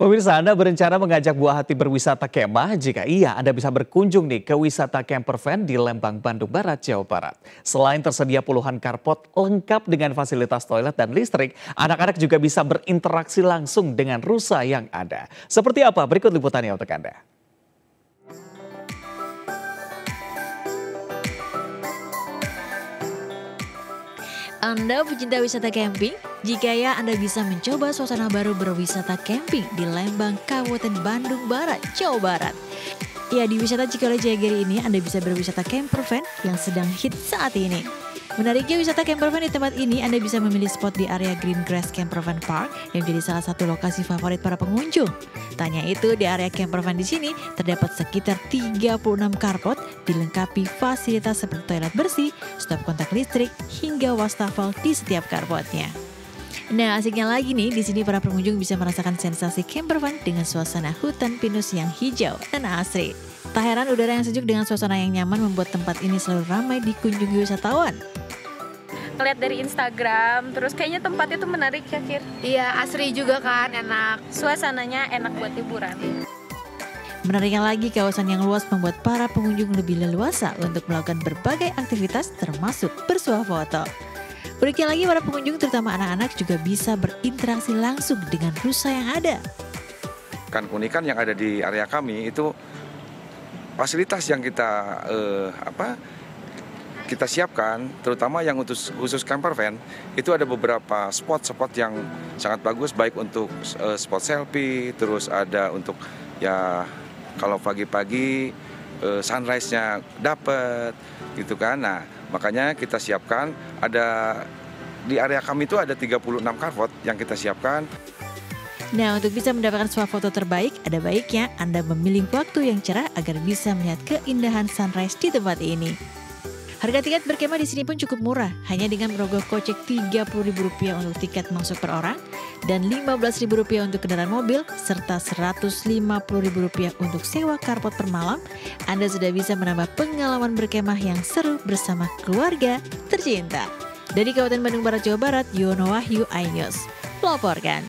Pemirsa Anda berencana mengajak buah hati berwisata kemah? Jika iya, Anda bisa berkunjung nih ke wisata camper van di Lembang, Bandung Barat, Jawa Barat. Selain tersedia puluhan karpot lengkap dengan fasilitas toilet dan listrik, anak-anak juga bisa berinteraksi langsung dengan rusa yang ada. Seperti apa? Berikut liputannya untuk Anda. Anda pecinta wisata camping? Jika ya, Anda bisa mencoba suasana baru berwisata camping di Lembang, Kabupaten Bandung Barat, Jawa Barat. Ya, di wisata Cikole Jayagiri ini Anda bisa berwisata camper van yang sedang hit saat ini. Menariknya wisata campervan di tempat ini, Anda bisa memilih spot di area Green Grass Campervan Park yang jadi salah satu lokasi favorit para pengunjung. Tanya itu, di area campervan di sini terdapat sekitar 36 carport dilengkapi fasilitas seperti toilet bersih, stop kontak listrik, hingga wastafel di setiap carportnya. Nah, asiknya lagi nih, di sini para pengunjung bisa merasakan sensasi campervan dengan suasana hutan pinus yang hijau dan asri. Tak heran udara yang sejuk dengan suasana yang nyaman membuat tempat ini selalu ramai dikunjungi wisatawan ngeliat dari Instagram terus kayaknya tempatnya tuh menarik ya Kir iya asri juga kan enak suasananya enak buat liburan Menariknya lagi, kawasan yang luas membuat para pengunjung lebih leluasa untuk melakukan berbagai aktivitas termasuk bersuah foto. Berikutnya lagi, para pengunjung terutama anak-anak juga bisa berinteraksi langsung dengan rusa yang ada. Kan unikan yang ada di area kami itu fasilitas yang kita eh, apa kita siapkan, terutama yang untuk khusus camper van, itu ada beberapa spot-spot yang sangat bagus, baik untuk uh, spot selfie, terus ada untuk ya kalau pagi-pagi uh, sunrise-nya dapat, gitu kan. Nah, makanya kita siapkan ada di area kami itu ada 36 carport yang kita siapkan. Nah, untuk bisa mendapatkan foto terbaik, ada baiknya Anda memilih waktu yang cerah agar bisa melihat keindahan sunrise di tempat ini. Harga tiket berkemah di sini pun cukup murah, hanya dengan merogoh kocek Rp30.000 untuk tiket masuk per orang dan Rp15.000 untuk kendaraan mobil serta Rp150.000 untuk sewa karpot per malam. Anda sudah bisa menambah pengalaman berkemah yang seru bersama keluarga tercinta. Dari Kabupaten Bandung Barat, Jawa Barat, Yono Wahyu Ainyos, melaporkan.